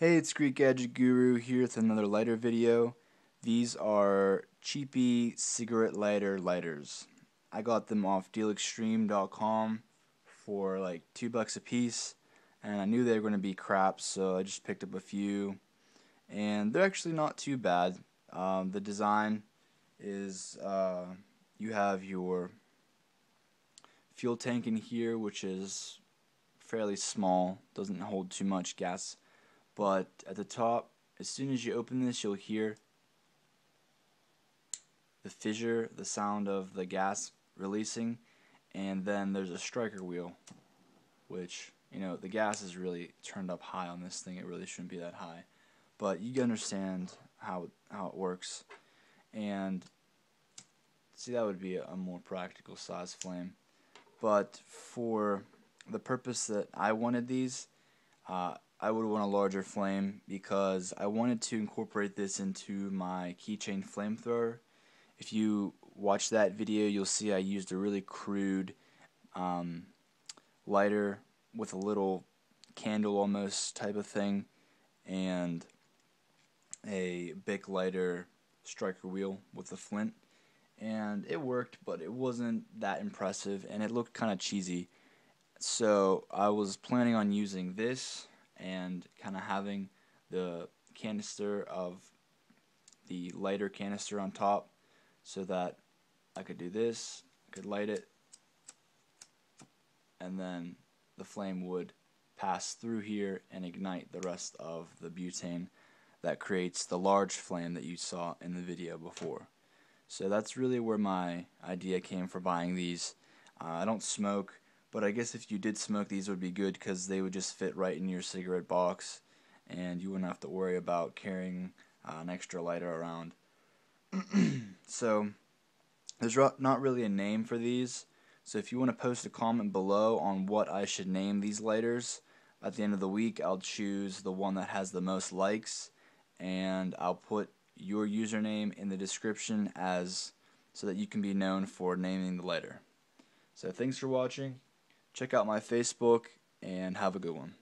Hey, it's Greek Gadget Guru here with another lighter video. These are cheapy cigarette lighter lighters. I got them off dealextreme.com for like two bucks a piece and I knew they were going to be crap so I just picked up a few and they're actually not too bad. Um, the design is uh, you have your fuel tank in here which is fairly small, doesn't hold too much gas but at the top, as soon as you open this, you'll hear the fissure, the sound of the gas releasing, and then there's a striker wheel, which, you know, the gas is really turned up high on this thing. It really shouldn't be that high. But you understand how, how it works. And see, that would be a, a more practical size flame. But for the purpose that I wanted these, uh, I would want a larger flame because I wanted to incorporate this into my keychain flamethrower. If you watch that video, you'll see I used a really crude um, lighter with a little candle almost type of thing and a Bic lighter striker wheel with a flint and it worked but it wasn't that impressive and it looked kind of cheesy so I was planning on using this and kind of having the canister of the lighter canister on top so that I could do this, I could light it, and then the flame would pass through here and ignite the rest of the butane that creates the large flame that you saw in the video before. So that's really where my idea came for buying these. Uh, I don't smoke, but I guess if you did smoke, these would be good because they would just fit right in your cigarette box and you wouldn't have to worry about carrying uh, an extra lighter around. so, there's not really a name for these. So, if you want to post a comment below on what I should name these lighters, at the end of the week, I'll choose the one that has the most likes and I'll put your username in the description as so that you can be known for naming the lighter. So, thanks for watching. Check out my Facebook and have a good one.